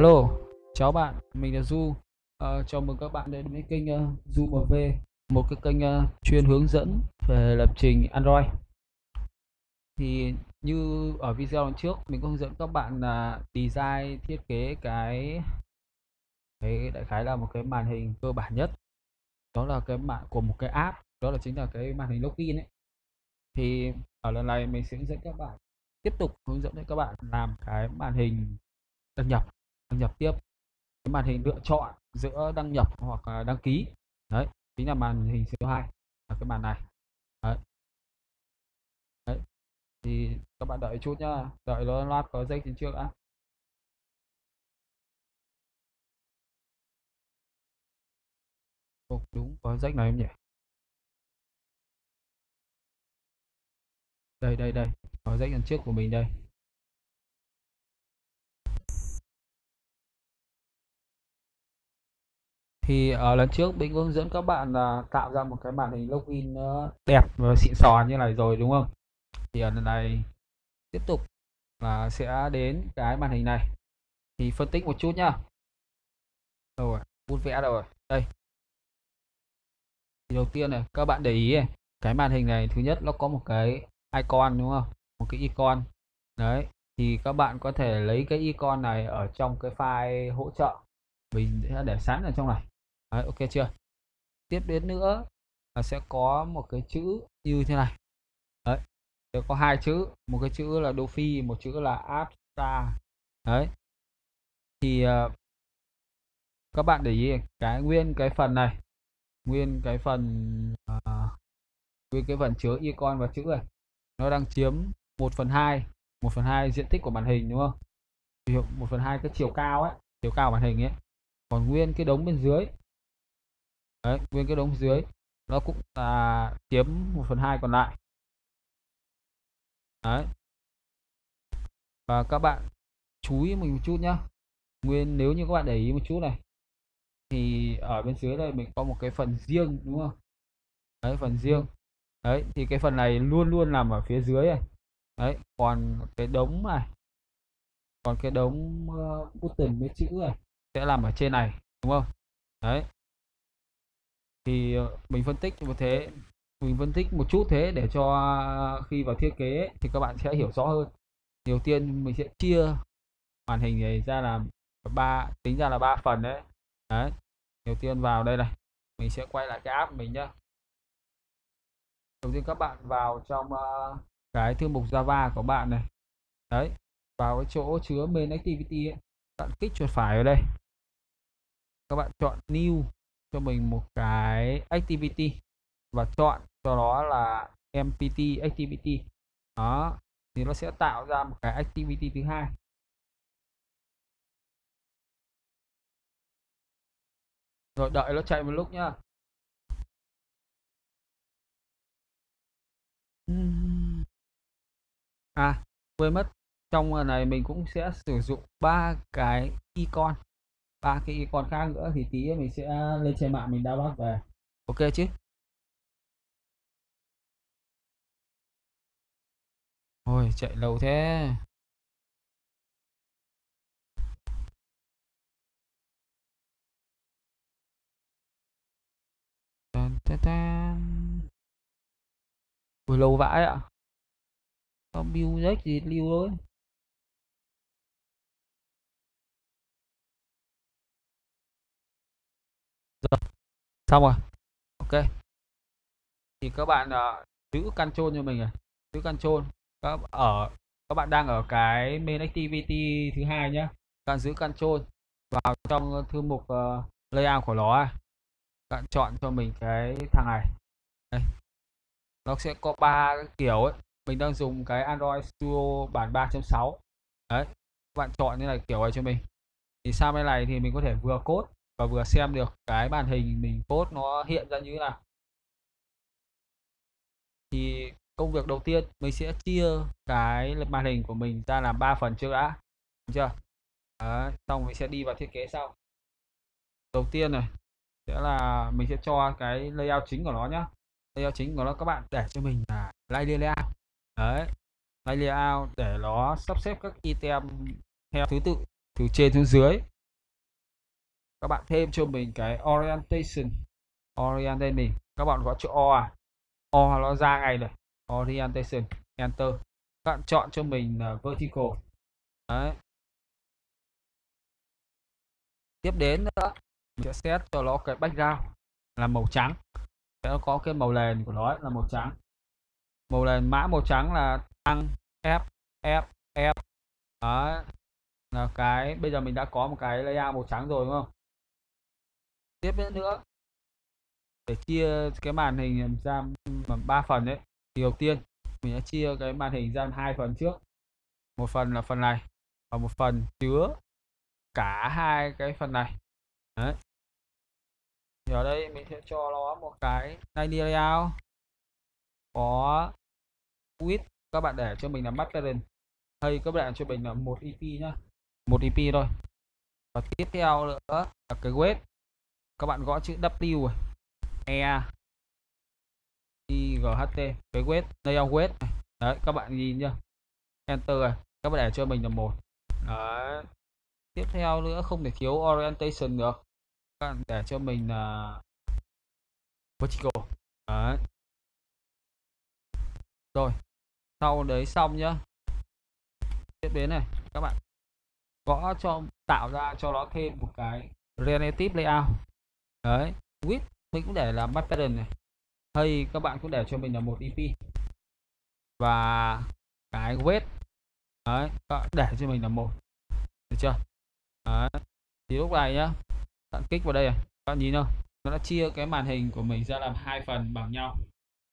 Alo, chào bạn, mình là Du. Uh, ờ, chào mừng các bạn đến với kênh uh, Du MV, một cái kênh uh, chuyên hướng dẫn về lập trình Android. Thì như ở video lần trước, mình có hướng dẫn các bạn là design thiết kế cái cái đại khái là một cái màn hình cơ bản nhất. Đó là cái mạng của một cái app, đó là chính là cái màn hình login ấy. Thì ở lần này mình sẽ hướng dẫn các bạn tiếp tục hướng dẫn cho các bạn làm cái màn hình đăng nhập đăng nhập tiếp. Cái màn hình lựa chọn giữa đăng nhập hoặc là đăng ký. Đấy chính là màn hình số 2 là cái màn này. Đấy. đấy thì các bạn đợi chút nhá đợi nó loát có dây trên trước đã. Ồ, đúng có rách này em nhỉ? Đây đây đây có rách lần trước của mình đây. Thì ở lần trước mình hướng dẫn các bạn là tạo ra một cái màn hình login ờ, đẹp và xịn sò như này rồi, đúng không? Thì ở lần này tiếp tục là sẽ đến cái màn hình này. Thì phân tích một chút nhá. Rồi? Bút vẽ rồi? Đây. Thì đầu tiên này, các bạn để ý này, cái màn hình này, thứ nhất nó có một cái icon, đúng không? Một cái icon. Đấy, thì các bạn có thể lấy cái icon này ở trong cái file hỗ trợ. Mình sẽ để sẵn ở trong này đấy, ok chưa? Tiếp đến nữa là sẽ có một cái chữ như thế này. Đấy sẽ có hai chữ một cái chữ là đô phi một chữ là Abstra. Đấy. Thì uh, các bạn để ý cái nguyên cái phần này nguyên cái phần uh, nguyên cái phần chứa icon và chữ này nó đang chiếm 1 phần 2 1 phần 2 diện tích của màn hình đúng không? 1 phần 2 cái chiều cao ấy chiều cao màn hình ấy. Còn nguyên cái đống bên dưới đấy nguyên cái đống dưới nó cũng là chiếm 1 phần 2 còn lại. Đấy. Và các bạn chú ý mình một chút nhá. Nguyên nếu như các bạn để ý một chút này thì ở bên dưới đây mình có một cái phần riêng đúng không? Đấy phần riêng. Đấy thì cái phần này luôn luôn nằm ở phía dưới này. Đấy còn cái đống này còn cái đống ờ, uh, button với chữ này sẽ làm ở trên này đúng không? Đấy thì ờ, mình phân tích một thế mình phân tích một chút thế để cho à, khi vào thiết kế ấy, thì các bạn sẽ hiểu rõ hơn. Đầu tiên mình sẽ chia màn hình này ra làm ba tính ra là ba phần đấy. Đấy đầu tiên vào đây này mình sẽ quay lại cái app mình nhá. Đầu tiên các bạn vào trong uh, cái thư mục Java của bạn này. Đấy vào cái chỗ chứa main activity ấy bạn kích chuột phải ở đây. Các bạn chọn new cho mình một cái activity và chọn cho nó là mpt activity. Đó, thì nó sẽ tạo ra một cái activity thứ hai. Rồi, đợi nó chạy một lúc nhá. À quên mất. Trong này mình cũng sẽ sử dụng ba cái icon ba cái icon khác nữa thì tí mình sẽ lên trên mạng mình download về. Ok chứ? Ôi, chạy lâu thế. Tan tan tan. Ôi lâu vãi ạ. Có build gì lưu thôi. Xong rồi. Ok. Thì các bạn uh, giữ control cho mình này. Giữ control các ở các bạn đang ở cái main activity thứ hai nhá. Bạn giữ control vào trong thư mục uh, layout của nó à. bạn chọn cho mình cái thằng này. Đây. Nó sẽ có ba kiểu ấy. Mình đang dùng cái Android Studio bản 3.6 đấy. Bạn chọn như này kiểu này cho mình. Thì sau bên này thì mình có thể vừa code và vừa xem được cái màn hình mình post nó hiện ra như thế nào. Thì công việc đầu tiên mình sẽ chia cái màn hình của mình ra làm 3 phần trước đã Đúng chưa? Đấy, xong mình sẽ đi vào thiết kế sau. Đầu tiên này sẽ là mình sẽ cho cái layout chính của nó nhá. Layout chính của nó các bạn để cho mình là layout. Đấy layout để nó sắp xếp các item theo thứ tự từ trên xuống dưới các bạn thêm cho mình cái orientation. Orientation. Các bạn có chữ o à? O nó ra ngay rồi orientation. Enter. Các bạn chọn cho mình là vertical. Đấy. Tiếp đến nữa, mình sẽ set cho nó cái background là màu trắng. Sẽ có cái màu nền của nó là màu trắng. Màu nền mã màu trắng là tăng, f f f. Đó là cái, bây giờ mình đã có một cái layout màu trắng rồi, đúng không? Tiếp nữa. Để chia cái màn hình ra ba phần đấy. Thì đầu tiên, mình đã chia cái màn hình ra hai phần trước. Một phần là phần này, và một phần chứa cả hai cái phần này. Đấy. Thì ở đây mình sẽ cho nó một cái tiny layout. Có width, các bạn để cho mình là pattern hay các bạn cho mình là một ip nhá. Một ip thôi. Và tiếp theo nữa là cái weight các bạn gõ chữ w e i, g, h, t cái web layout web này. Đấy, các bạn nhìn nhá enter rồi. Các bạn để cho mình là một. Đấy. Tiếp theo nữa, không thể thiếu orientation được. Các bạn để cho mình là vertical. Đấy. Rồi. Sau đấy xong nhá. Tiếp đến này, các bạn gõ cho, tạo ra cho nó thêm một cái relative layout đấy width mình cũng để là pattern này. Hay các bạn cũng để cho mình là một ip và cái weight đấy các bạn để cho mình là một. Được chưa? Đấy. thì lúc này nhá bạn kích vào đây này các bạn nhìn không? Nó đã chia cái màn hình của mình ra làm hai phần bằng nhau.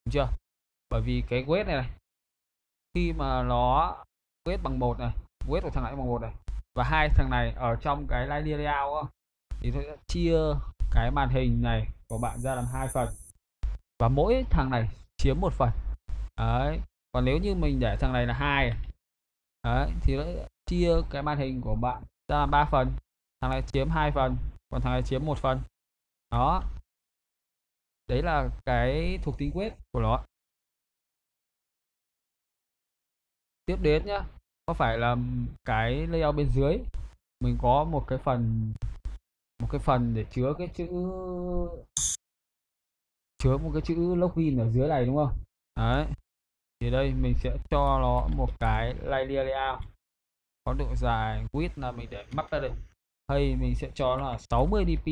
Được chưa? Bởi vì cái weight này, này khi mà nó weight bằng một này weight của thằng này bằng một này và hai thằng này ở trong cái line layout thì nó chia cái màn hình này của bạn ra làm hai phần. Và mỗi thằng này chiếm một phần. Đấy, còn nếu như mình để thằng này là hai à? đấy, thì nó chia cái màn hình của bạn ra làm ba phần. Thằng này chiếm hai phần, còn thằng này chiếm một phần. Đó. Đấy là cái thuộc tính quyết của nó. Tiếp đến nhá, có phải là cái layout bên dưới, mình có một cái phần một cái phần để chứa cái chữ, chứa một cái chữ login ở dưới này, đúng không? Đấy. Thì đây, mình sẽ cho nó một cái layer layout có độ dài width là mình để mắc ra đây. Hay mình sẽ cho nó là 60 dp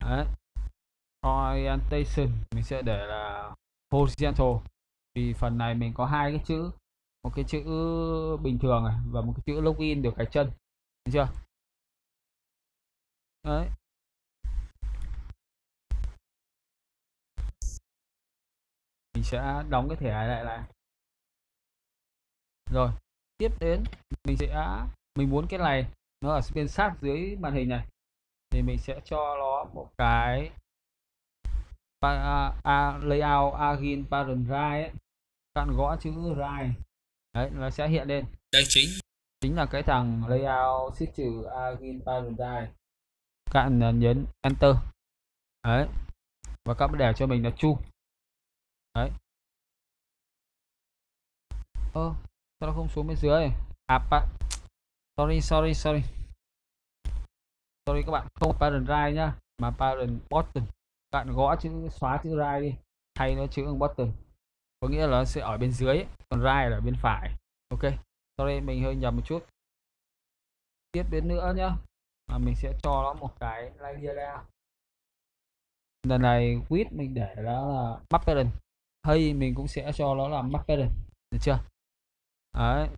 đấy. Orientation, mình sẽ để là horizontal. Vì phần này mình có hai cái chữ, một cái chữ bình thường này và một cái chữ login được cái chân. Được chưa? Đấy. Mình sẽ đóng cái thẻ này lại lại rồi tiếp đến mình sẽ mình muốn cái này nó ở bên sát dưới màn hình này. Thì mình sẽ cho nó một cái a, a, layout agin parent các bạn gõ chữ right đấy nó sẽ hiện lên. Đây chính. Chính là cái thằng layout xích trừ agin parent right các bạn à, nhấn enter. Đấy. Và các bạn để cho mình là chu. Đấy. Ơ sao nó không xuống bên dưới? À bạn, sorry sorry sorry. Sorry các bạn không parent right nhá mà parent button. Các bạn gõ chữ xóa chữ right đi thay nó chữ button. Có nghĩa là nó sẽ ở bên dưới còn right là bên phải. Ok sorry mình hơi nhầm một chút. Tiếp đến nữa nhá à, mình sẽ cho nó một cái layer ra lần này width mình để đó là map parent hay mình cũng sẽ cho nó là map parent được chưa? Đấy.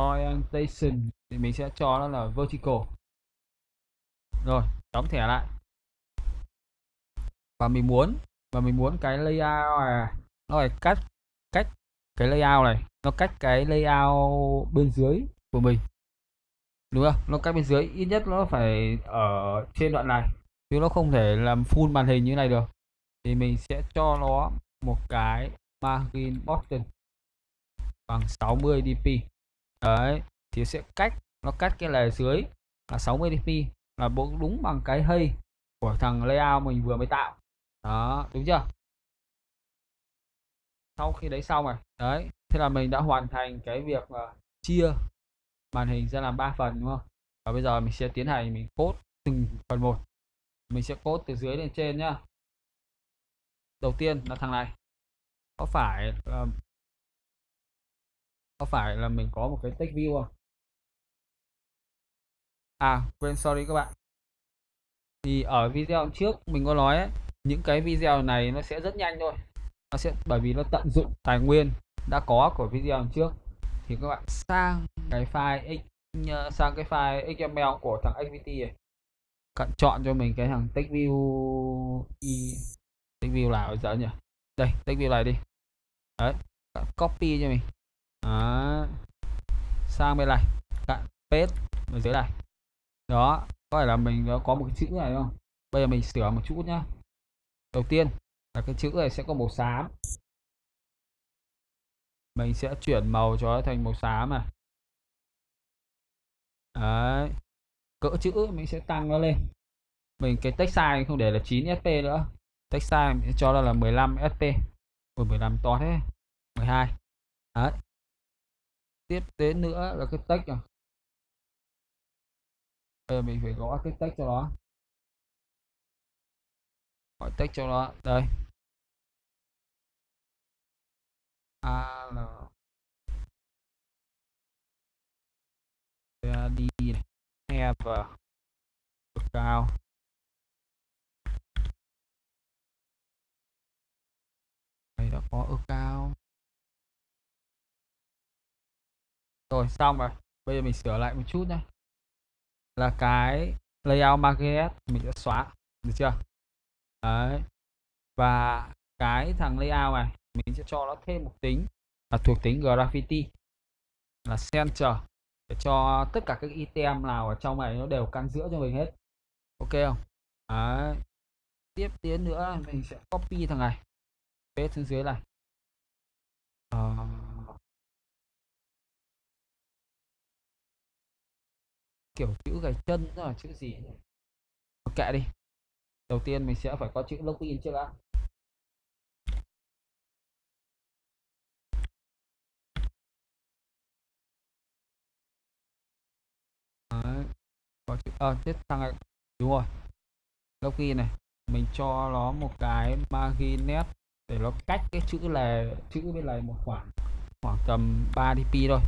orientation thì mình sẽ cho nó là vertical. Rồi đóng thẻ lại. Và mình muốn và mình muốn cái layout này. Nó phải cách cách cái layout này. Nó cách cái layout bên dưới của mình đúng không? Nó cách bên dưới ít nhất nó phải ở trên đoạn này. Chứ nó không thể làm full màn hình như này được. Thì mình sẽ cho nó một cái margin button bằng 60 dp đấy thì sẽ cách nó cắt cái này dưới là 60 dp là bộ đúng bằng cái hay của thằng layout mình vừa mới tạo. Đó đúng chưa? Sau khi đấy xong rồi. Đấy thế là mình đã hoàn thành cái việc uh, chia màn hình ra làm ba phần đúng không? Và bây giờ mình sẽ tiến hành mình cốt từng phần một. Mình sẽ cốt từ dưới lên trên nhá. Đầu tiên là thằng này. Có phải là có phải là mình có một cái text view không? À quên sorry các bạn. Thì ở video trước mình có nói ấy, những cái video này nó sẽ rất nhanh thôi. Nó sẽ bởi vì nó tận dụng tài nguyên đã có của video trước thì các bạn sang cái file x sang cái file XML của thằng XVT này cận chọn cho mình cái thằng TextView y text view nào giờ nhỉ? Đây TextView này đi. Đấy copy cho mình. Đó. sang bên này cạn paste ở dưới này. Đó, có phải là mình có một cái chữ này không? Bây giờ mình sửa một chút nhá. Đầu tiên là cái chữ này sẽ có màu xám mình sẽ chuyển màu cho nó thành màu xám này. Đấy. Cỡ chữ mình sẽ tăng nó lên. Mình, cái text size không để là 9 sp nữa. Text size mình sẽ cho nó là 15 sp Ôi 15 to thế. 12 đấy. Tiếp đến nữa là cái text này bây giờ mình phải gõ cái text cho nó. Gọi text cho nó. Đây. A là đi này. Have cao. Đây đã có ước cao. Rồi, xong rồi. Bây giờ mình sửa lại một chút nhé là cái layout market mình đã xóa. Được chưa? Đấy. Và cái thằng layout này mình sẽ cho nó thêm một tính là thuộc tính graffiti, là center để cho tất cả các item nào ở trong này nó đều căn giữa cho mình hết. Ok không? Đấy. tiếp tiến nữa, mình sẽ copy thằng này, paste xuống dưới này. À... kiểu chữ gạch chân đó là chữ gì? Kệ đi. Đầu tiên mình sẽ phải có chữ login trước đã. Có chữ ờ, à, tiết tăng đúng rồi. Login này mình cho nó một cái marginet để nó cách cái chữ là chữ bên này một khoảng khoảng tầm 3 dp thôi.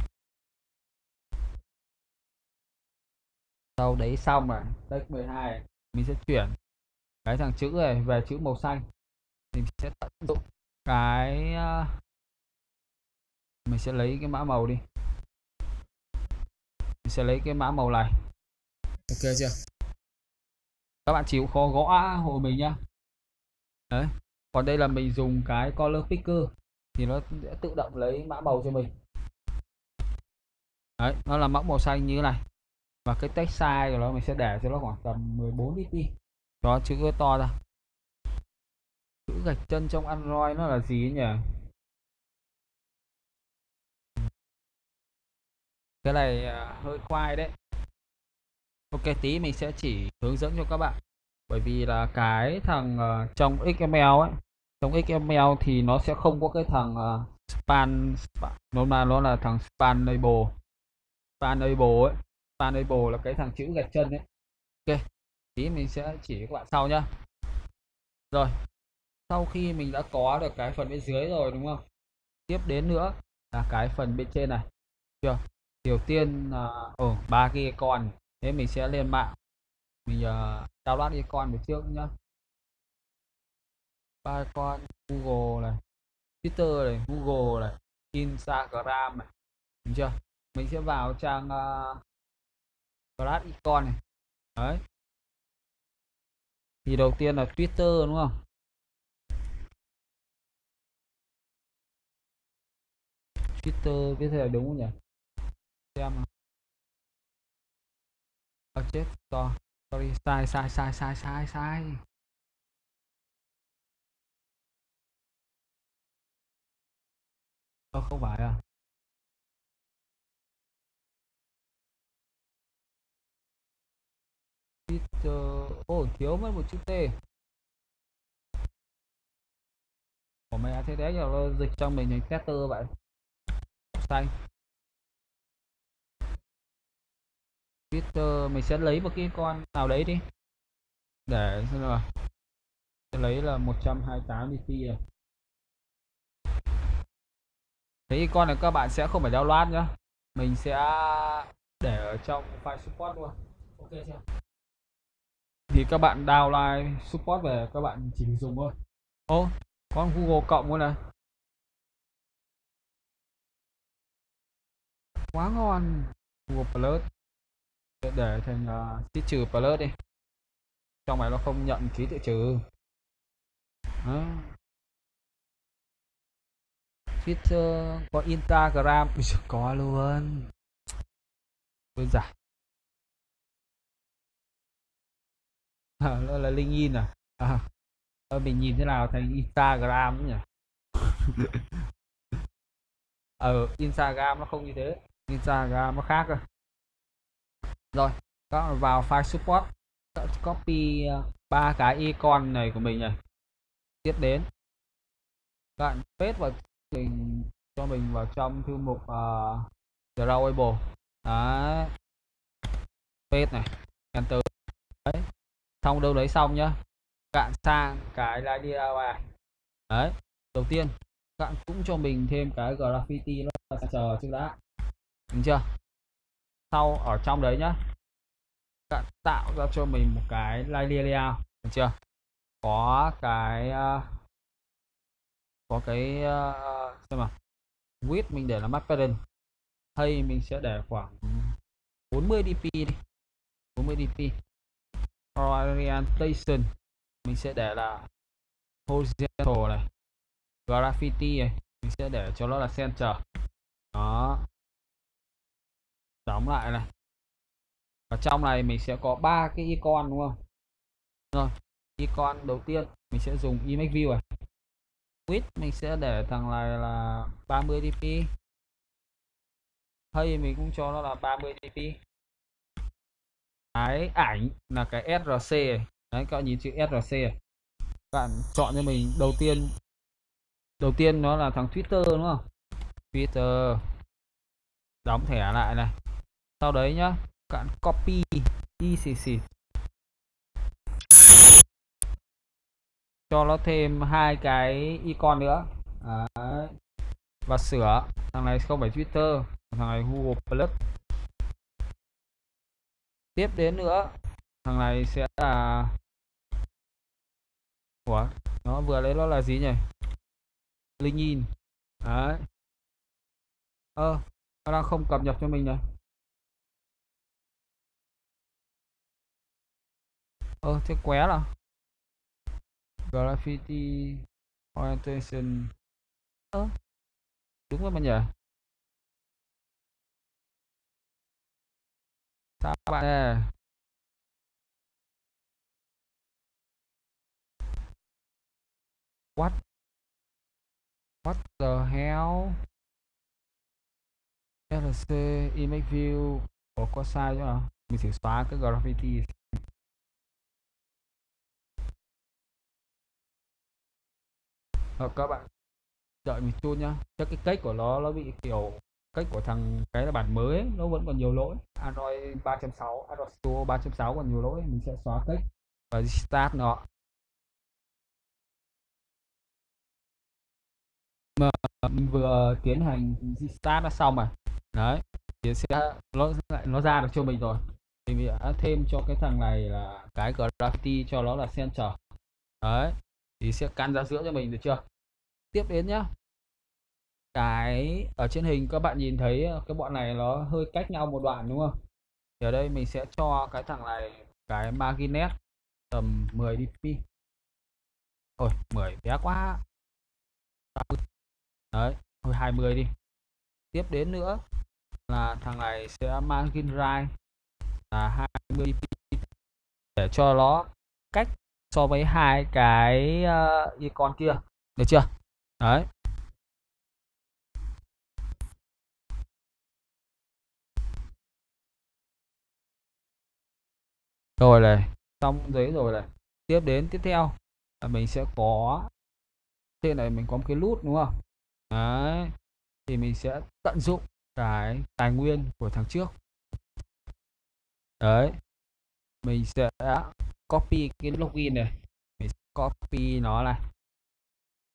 Sau đấy xong rồi text 12 mình sẽ chuyển cái thằng chữ này về chữ màu xanh. Mình sẽ tận dụng cái ờ, mình sẽ lấy cái mã màu đi. Mình sẽ lấy cái mã màu này ok chưa? Các bạn chịu khó gõ hộ mình nhá. Đấy, còn đây là mình dùng cái color picker thì nó sẽ tự động lấy mã màu cho mình. Đấy, nó là mã màu xanh như thế này. Và cái text size của nó mình sẽ để cho nó khoảng tầm 14 dp cho chữ to ra. Chữ gạch chân trong android nó là gì nhỉ? Cái này à, hơi khoai đấy ok tí mình sẽ chỉ hướng dẫn cho các bạn. Bởi vì là cái thằng uh, trong XML ấy trong XML thì nó sẽ không có cái thằng uh, span, span nó là nó là thằng spanable label. Ấy spanable là cái thằng chữ gạch chân ấy. Ok tí mình sẽ chỉ các bạn sau nhá. Rồi sau khi mình đã có được cái phần bên dưới rồi đúng không? Tiếp đến nữa là cái phần bên trên này. Chưa? Đầu tiên là ở ba cái con thế mình sẽ lên mạng. Mình uh, download cái con về trước nhá. Ba con Google này Twitter này Google này Instagram này. Đúng chưa? Mình sẽ vào trang ờ, uh, Flash icon này. Đấy. Thì đầu tiên là Twitter đúng không? Twitter cái thế là đúng không nhỉ? Xem à, chết to. Sorry sai sai sai sai sai sai. Ờ, không phải à? Twitter ôi thiếu mất một chữ T. Của mẹ thế đấy giờ dịch trong mình thành tester vậy. Xanh Twitter ờ, mình sẽ lấy một cái con nào đấy đi. Để xem nào. Sẽ lấy là 128 dp này thế con này các bạn sẽ không phải download nhá. Mình sẽ để ở trong file support luôn. Ok chưa? Thì các bạn download support về, các bạn chỉ dùng thôi. Ô, con google cộng luôn này. Quá ngon. Google plus để thành uh, trừ plus đi. Trong này nó không nhận ký tự trừ. Đó. Twitter có Instagram. Có luôn. Đơn giản. À, đó là LinkedIn à, à. Mình nhìn thế nào thành Instagram nhỉ? Ở ừ, Instagram nó không như thế. Instagram nó khác rồi rồi các bạn vào file support. Copy ờ, ba cái icon này của mình này. Tiếp đến. Các bạn paste vào mình cho mình vào trong thư mục uh, drawable. Đấy. Paste này enter. Đấy. Xong đâu đấy xong nhá. Cạn sang cái layer đấy đầu tiên bạn cũng cho mình thêm cái graffiti nó chờ trước đã. Đúng chưa? Sau ở trong đấy nhá. Bạn tạo ra cho mình một cái layer layout được chưa? Có cái uh, có cái uh, xem nào. Width mình để là marketing hay mình sẽ để khoảng 40 dp đi. 40 dp orientation. Mình sẽ để là horizontal này. Graffiti này. Mình sẽ để cho nó là center. Đó đóng lại này. Ở trong này mình sẽ có ba cái icon, đúng không? Rồi, icon đầu tiên mình sẽ dùng image view này. Width mình sẽ để thằng này là 30 dp hay mình cũng cho nó là 30 dp cái ảnh là cái src này. Đấy, các bạn nhìn chữ src này. Các bạn chọn cho mình đầu tiên. Đầu tiên nó là thằng twitter, đúng không? Twitter. Đóng thẻ lại này sau đấy nhá các bạn copy xì cho nó thêm hai cái icon nữa. Đấy. và sửa. Thằng này không phải Twitter thằng này Google Plus. Tiếp đến nữa thằng này sẽ là Ủa? Nó vừa lấy nó là gì nhỉ? LinkedIn đấy. Ơ ờ, nó đang không cập nhật cho mình này. Ơ ờ, thế qué là graffiti orientation. Ơ ờ, đúng rồi mà nhỉ? Sao bạn nè what? What the hell? LC image view. Ủa có sai chứ à? Mình sẽ xóa cái graffiti. Hoặc các bạn đợi mình chút nhá. Chắc cái cách của nó nó bị kiểu cách của thằng cái là bản mới ấy, nó vẫn còn nhiều lỗi. Android 3.6 Android Studio 3.6 còn nhiều lỗi mình sẽ xóa cách và restart nó. Mà mình vừa tiến hành restart nó xong rồi đấy thì sẽ nó nó ra được cho mình rồi. Thì mình đã thêm cho cái thằng này là cái graffiti cho nó là center. Đấy thì sẽ can ra giữa cho mình được chưa? Tiếp đến nhá. Cái ở trên hình các bạn nhìn thấy ờ, cái bọn này nó hơi cách nhau một đoạn, đúng không? Thì ở đây mình sẽ cho cái thằng này cái marginet tầm 10 dp thôi 10 bé quá. Đấy, thôi 20 đi. Tiếp đến nữa là thằng này sẽ margin right là 20 dp để cho nó cách so với hai cái uh, icon kia. Được chưa? Đấy. Rồi này xong giấy rồi này. Tiếp đến tiếp theo là mình sẽ có trên này mình có một cái nút đúng không? Đấy. Thì mình sẽ tận dụng cái tài nguyên của tháng trước. Đấy. Mình sẽ copy cái login này. Mình sẽ copy nó này.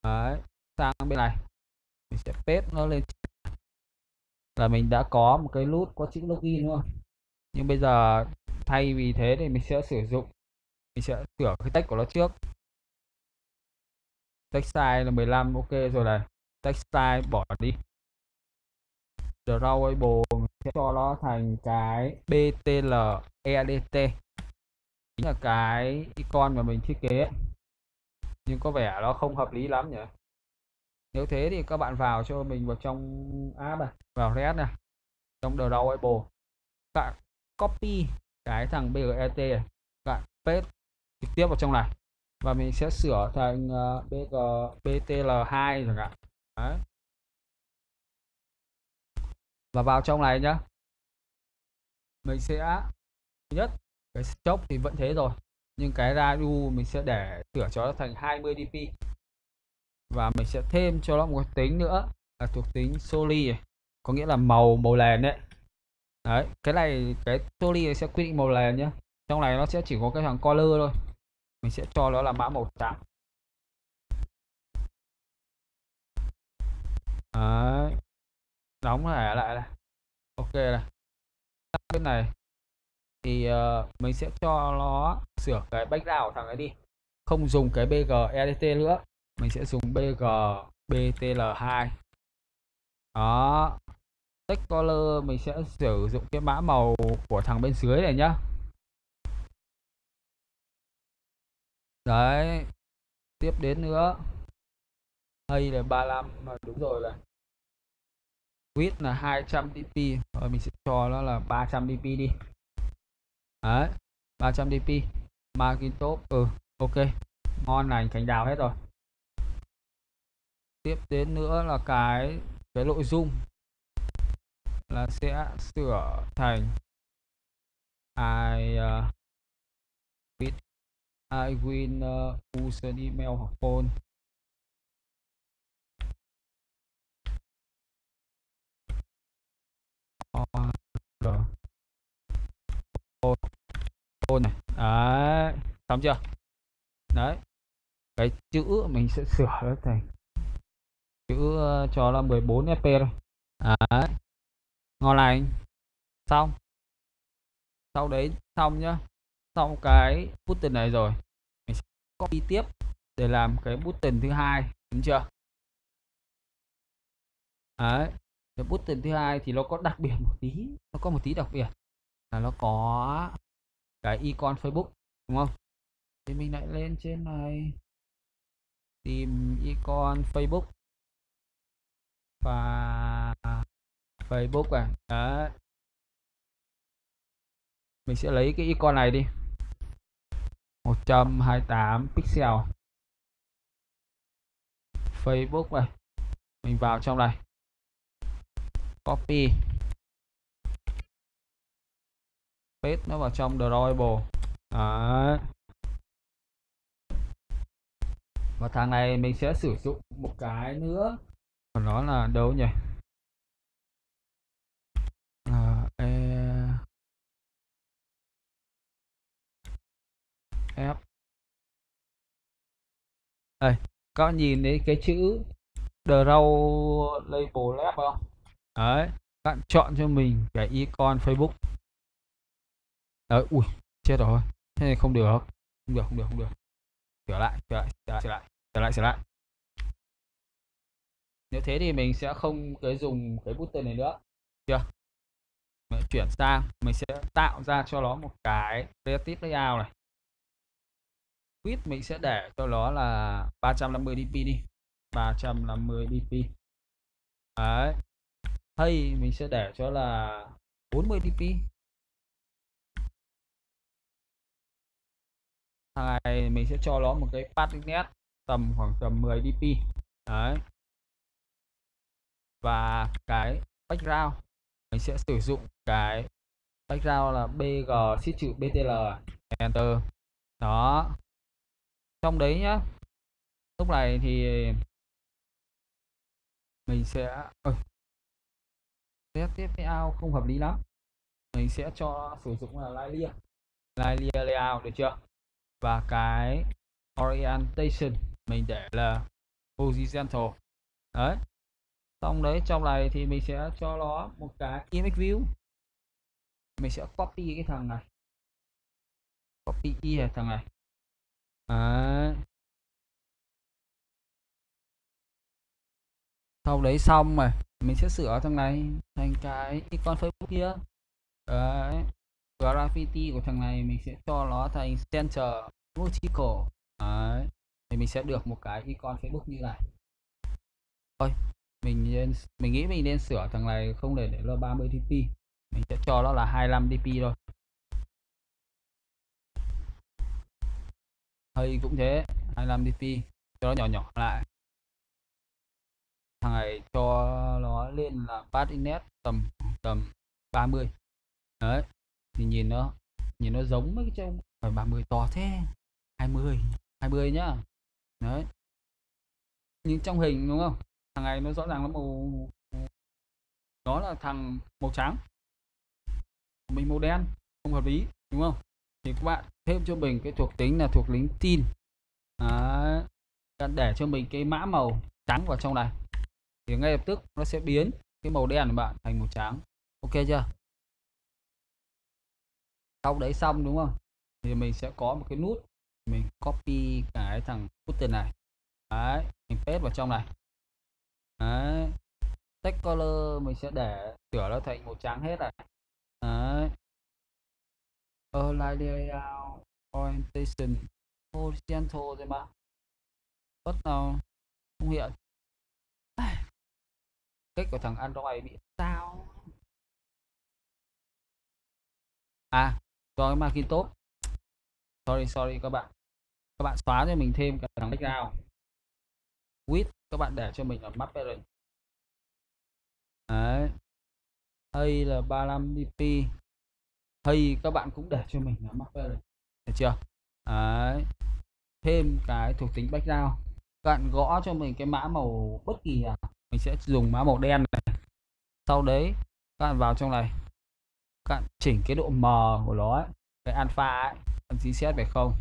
Đấy, sang bên này. Mình sẽ paste nó lên. Là mình đã có một cái nút có chữ login luôn nhưng bây giờ thay vì thế thì mình sẽ sử dụng, mình sẽ sửa cái text của nó trước. Text size là 15 ok rồi này. Text size bỏ đi. Drawable sẽ cho nó thành cái btl edt chính là cái icon mà mình thiết kế nhưng có vẻ nó không hợp lý lắm nhỉ? Nếu thế thì các bạn vào cho mình vào trong app này vào red này trong drawable các copy cái thằng bget này bạn paste trực tiếp vào trong này. Và mình sẽ sửa thành ờ, uh, bg btl2 chẳng hạn. Đấy. và vào trong này nhá. Mình sẽ thứ nhất cái chốc thì vẫn thế rồi, nhưng cái radius mình sẽ để sửa cho nó thành 20 dp và mình sẽ thêm cho nó một tính nữa, là thuộc tính soli có nghĩa là màu màu nền đấy. Đấy, cái này, cái soli sẽ quy định màu nền nhé trong này nó sẽ chỉ có cái thằng color thôi. Mình sẽ cho nó là mã màu trắng. Đấy. Đóng lại lại này. Ok này. Bên này thì uh, mình sẽ cho nó sửa cái background thằng ấy đi. Không dùng cái bg edt nữa. Mình sẽ dùng bg btl2 đó. Text color mình sẽ sử dụng cái mã màu của thằng bên dưới này nhá. Đấy. Tiếp đến nữa. Hay là 35 mà đúng rồi là width là 200 dp rồi mình sẽ cho nó là 300 dp đi đấy 300 dp margin top ừ ok. Ngon này cành đào hết rồi. Tiếp đến nữa là cái cái nội dung là sẽ sửa thành I ờ, uh, with I win uh, user email hoặc phone. Ờ, rồi ô này. Đấy xong chưa? Đấy. Cái chữ mình sẽ sửa nó thành chữ ờ, cho là 14 fp rồi, đấy. Ngon lành. Xong. Sau đấy xong nhá. Xong cái button này rồi. Mình sẽ copy tiếp để làm cái button thứ hai. Đúng chưa? Đấy. Cái button thứ hai thì nó có đặc biệt một tí. Nó có một tí đặc biệt là nó có cái icon Facebook, đúng không? Thì mình lại lên trên này. Tìm icon Facebook. Và Facebook à? Đấy. Mình sẽ lấy cái icon này đi. 128 pixel. Facebook này. Mình vào trong này. Copy paste nó vào trong drawable. Đấy. Và thằng này mình sẽ sử dụng một cái nữa. Còn nó là đâu nhỉ? À, e... F. Đây các bạn nhìn thấy cái chữ draw label lab không? Đấy các bạn chọn cho mình cái icon Facebook đấy ui, chết rồi. Thế này không được. Không được không được không được. Trở lại trở lại trở lại trở lại trở lại trở lại. Nếu thế thì mình sẽ không cái dùng cái button này nữa. Chưa? Mình chuyển sang, mình sẽ tạo ra cho nó một cái creative layout này. Width mình sẽ để cho nó là 350 dp đi. 350 dp đấy. Hay mình sẽ để cho là 40 dp thằng này mình sẽ cho nó một cái padding net tầm khoảng tầm 10 dp đấy. Và cái background, mình sẽ sử dụng cái background là bg xít chữ btl enter. Đó. Trong đấy nhá, lúc này thì mình sẽ, Ôi. tiếp cái theo không hợp lý lắm. Mình sẽ cho sử dụng là linear linear layout được chưa? Và cái orientation mình để là horizontal. Đấy. Xong đấy, trong này thì mình sẽ cho nó một cái image view. Mình sẽ copy cái thằng này. Copy y thằng này. Đấy. sau đấy xong rồi mình sẽ sửa thằng này thành cái icon facebook kia. Đấy graffiti của thằng này mình sẽ cho nó thành center vertical đấy, thì mình sẽ được một cái icon facebook như này. Thôi, mình nên, mình nghĩ mình nên sửa thằng này không để để nó 30 dp mình sẽ cho nó là 25 dp thôi. Hơi cũng thế 25 dp cho nó nhỏ nhỏ lại. Thằng này cho nó lên là padding tầm tầm 30 đấy thì nhìn nó nhìn nó giống mấy cái trong phải 30 to thế. 20 20 nhá. Đấy. Nhưng trong hình, đúng không? Thằng này nó rõ ràng nó màu, đó là thằng màu trắng. Mình màu đen, không hợp lý, đúng không? Thì các bạn thêm cho mình cái thuộc tính là thuộc lính tin. Đấy. để cho mình cái mã màu trắng vào trong này. Thì ngay lập tức nó sẽ biến cái màu đen của bạn thành màu trắng. Ok chưa? Sau đấy xong, đúng không? Thì mình sẽ có một cái nút, mình copy cái thằng button này. Đấy, mình paste vào trong này. Đấy, text color mình sẽ để sửa nó thành màu trắng hết này. Đấy. Align layout, orientation, horizontal rồi mà. Bất nào, không hiện. Cách của thằng android bị sao? À cho cái margin tốt. Sorry sorry các bạn. Các bạn xóa cho mình thêm cái thằng background. Width các bạn để cho mình là mắt parent đấy. Hay là 35 dp hay các bạn cũng để cho mình là mắt parent được chưa? Đấy. Thêm cái thuộc tính background. Các bạn gõ cho mình cái mã màu bất kỳ à. Mình sẽ dùng mã màu đen này. Sau đấy, các bạn vào trong này cạn chỉnh cái độ mờ của nó ấy, cái alpha ấy bạn xét phải không?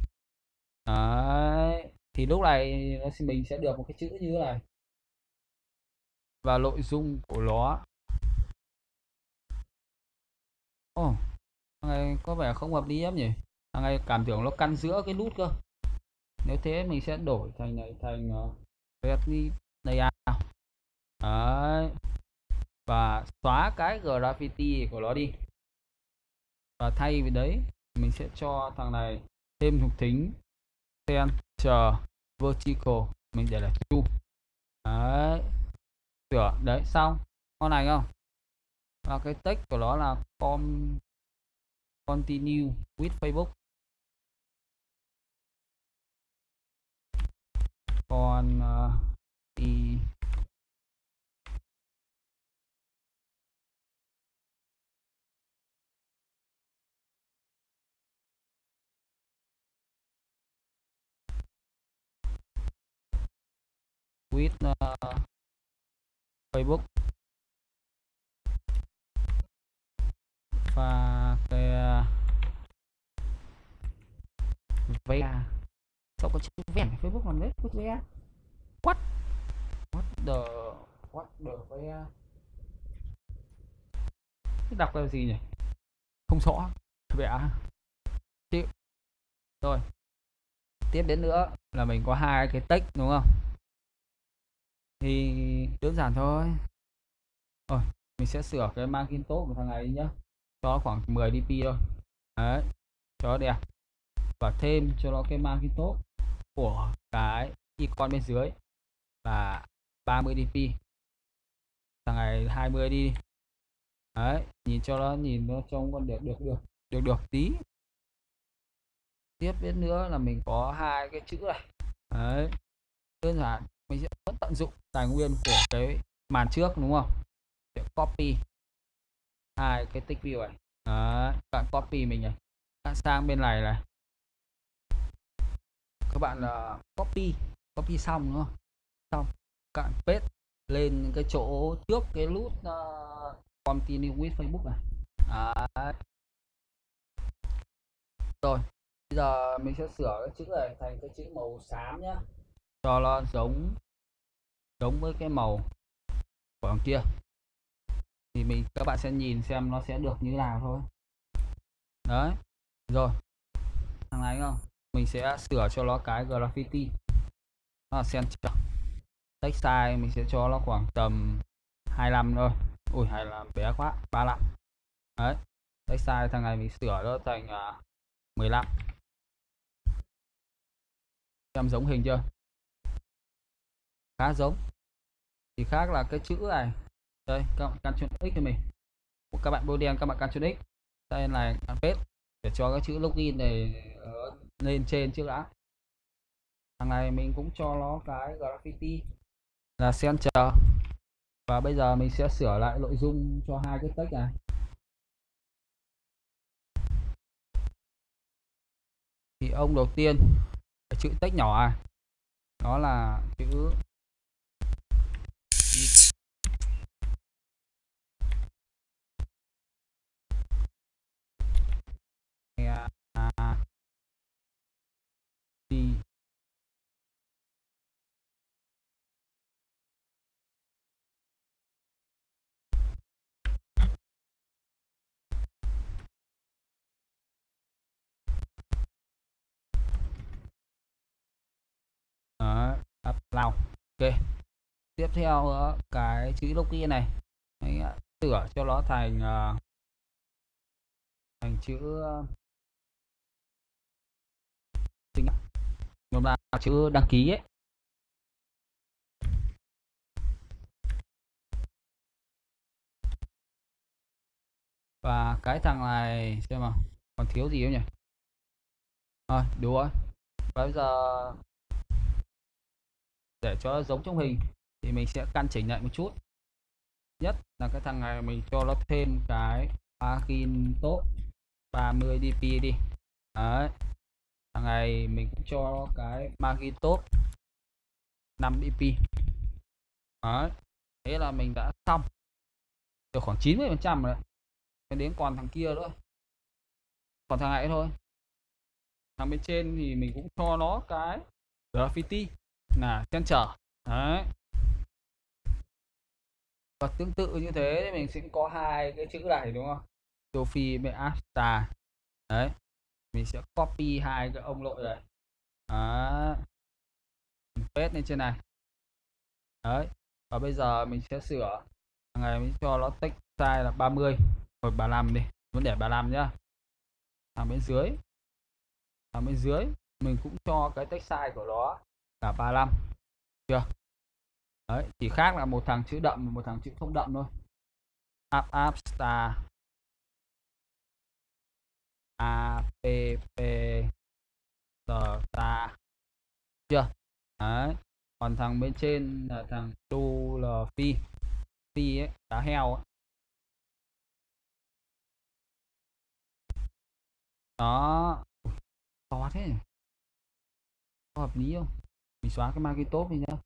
Đấy thì lúc này mình sẽ được một cái chữ như thế này. Và nội dung của nó. Ồ oh, này có vẻ không hợp lý lắm nhỉ? Thằng này cảm tưởng nó căn giữa cái nút cơ. Nếu thế mình sẽ đổi thành này thành uh, này layout Đấy. và xóa cái graffiti của nó đi và thay vì đấy mình sẽ cho thằng này thêm thuộc tính center vertical. Mình để là true đấy. Sửa. Đấy xong. Con này không? Và cái text của nó là com continue with facebook. Còn uh, à, with uh, ờ, Facebook. Và cái uh, VA sao có chữ vẹn Facebook làm đấy with VA what? What the what the VA đọc là gì nhỉ? Không rõ VA chịu. Rồi. Tiếp đến nữa là mình có hai cái tích đúng không? Thì đơn giản thôi. Rồi, mình sẽ sửa cái margin tốt của thằng này đi nhá. Cho khoảng 10 dp thôi. Đấy, cho nó đẹp. Và thêm cho nó cái margin tốt của cái icon bên dưới là 30 dp thằng này 20 đi. Đấy, nhìn cho nó, nhìn nó trông con được được được được được tí. Tiếp đến nữa là mình có hai cái chữ này. Đấy, đơn giản. Mình sẽ tận dụng tài nguyên của cái màn trước đúng không? Để copy. Hai cái tích view này. Đó bạn copy mình này. Bạn sang bên này này. Các bạn là copy. Copy xong đúng không? Xong. Các bạn paste lên cái chỗ trước cái nút uh, continue with Facebook này. Đấy. rồi bây giờ mình sẽ sửa cái chữ này thành cái chữ màu xám nhá. Cho nó giống giống với cái màu của đằng kia. Thì mình các bạn sẽ nhìn xem nó sẽ được như nào thôi. Đấy rồi. Thằng này không? Mình sẽ sửa cho nó cái graffiti. Nó là center. Text size mình sẽ cho nó khoảng tầm 25 thôi. Ui hay là bé quá 35 đấy text size thằng này mình sửa nó thành à, uh, 15 xem giống hình chưa? Khá giống. Thì khác là cái chữ này. Đây, các bạn căn chọn x cho mình. Các bạn bôi đen, các bạn căn chọn x. Đây là căn paste. Để cho cái chữ login này ờ, lên trên trước đã. Thằng này mình cũng cho nó cái graffiti là center và bây giờ mình sẽ sửa lại nội dung cho hai cái text này. Thì ông đầu tiên, cái chữ text nhỏ này đó là chữ lao ok. Tiếp theo cái chữ login này. Đấy, sửa cho nó thành uh, thành chữ ờ, một là chữ đăng ký ấy. Và cái thằng này xem nào còn thiếu gì không nhỉ? À đúng rồi và bây giờ để cho giống trong hình, thì mình sẽ căn chỉnh lại một chút. Nhất là cái thằng này mình cho nó thêm cái margin tốt 30 dp đi. Đấy. Thằng này mình cũng cho cái margin top 5 dp đấy. Thế là mình đã xong. Được khoảng 90 phần trăm rồi đến còn thằng kia nữa còn thằng này thôi. Thằng bên trên thì mình cũng cho nó cái graffiti là chăn trở. Đấy. Và tương tự như thế mình sẽ có hai cái chữ này, đúng không? Sophie với Asta. Đấy. Mình sẽ copy hai cái ông nội này. Đó paste lên trên này. Đấy. Và bây giờ mình sẽ sửa. Ngày mình cho nó text size là 30 rồi 35 đi. Vẫn để 35 nhá. Làm bên dưới. Làm bên dưới. Mình cũng cho cái text size của nó cả 35 chưa? Đấy, chỉ khác là một thằng chữ đậm và một thằng chữ không đậm thôi. Up up star. A, p p star chưa? Đấy. Còn thằng bên trên là thằng tu l phi phi ấy, cá heo ấy. đó. To thế có hợp lý không? Mình xóa cái market top đi nhá.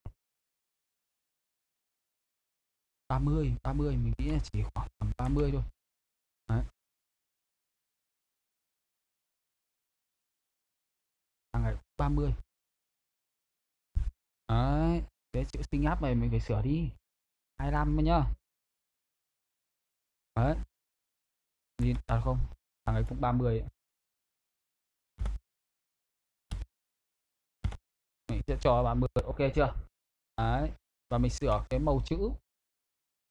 30 30 mình nghĩ là chỉ khoảng tầm 30 thôi. Đấy. Hàng này 30 đấy, cái chữ sinh áp này mình phải sửa đi. 25 thôi nhá. Đấy. Nhìn à không, thằng ấy cũng 30 ấy. Mình sẽ cho 30 ok chưa? Đấy, và mình sửa cái màu chữ.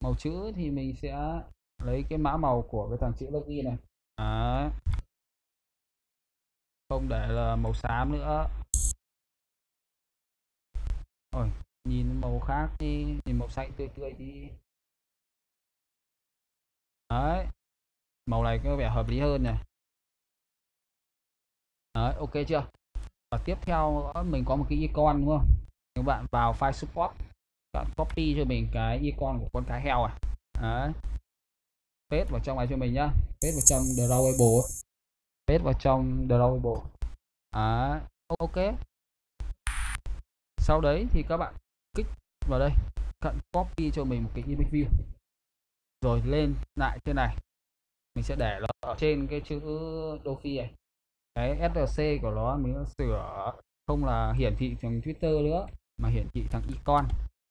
Màu chữ thì mình sẽ lấy cái mã màu của cái thằng chữ login này. Đấy. không để là màu xám nữa. Rồi nhìn màu khác đi, nhìn màu xanh tươi tươi đi. Đấy, màu này có vẻ hợp lý hơn này. Đấy, ok chưa? Và tiếp theo mình có một cái icon đúng không? Các bạn vào file support bạn copy cho mình cái icon của con cá heo à? Đấy. Paste vào trong này cho mình nhá. Paste vào trong drawable paste vào trong drawable à, ok. Sau đấy thì các bạn kích vào đây cận copy cho mình một cái image view. Rồi lên lại trên này. Mình sẽ để nó ở trên cái chữ Dofi này cái SRC của nó mình sửa không là hiển thị thằng Twitter nữa mà hiển thị thằng icon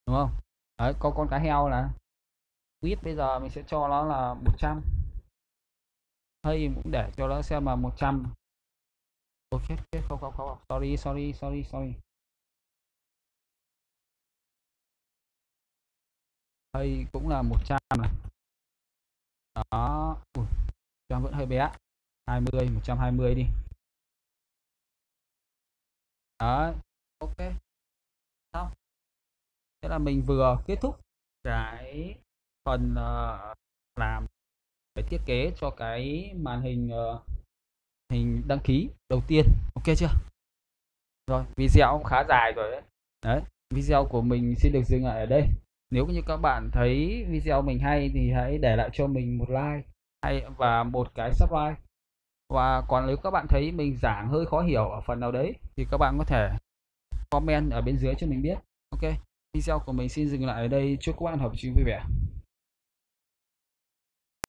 đúng không? Đấy có con cá heo là quýt bây giờ mình sẽ cho nó là 100 hay cũng để cho nó xem là 100 ok chết không không không sorry sorry sorry sorry. Hay cũng là 100 này. Đó. Ui, cho vẫn hơi bé. 20 120 đi đó ok. Xong. Thế là mình vừa kết thúc cái phần uh, làm cái thiết kế cho cái màn hình uh, hình đăng ký đầu tiên. Ok chưa? Rồi video cũng khá dài rồi đấy. Đấy video của mình xin được dừng lại ở đây. Nếu như các bạn thấy video mình hay thì hãy để lại cho mình một like hay và một cái subscribe và còn nếu các bạn thấy mình giảng hơi khó hiểu ở phần nào đấy, thì các bạn có thể comment ở bên dưới cho mình biết. Ok, video của mình xin dừng lại ở đây. Chúc các bạn học sinh vui vẻ.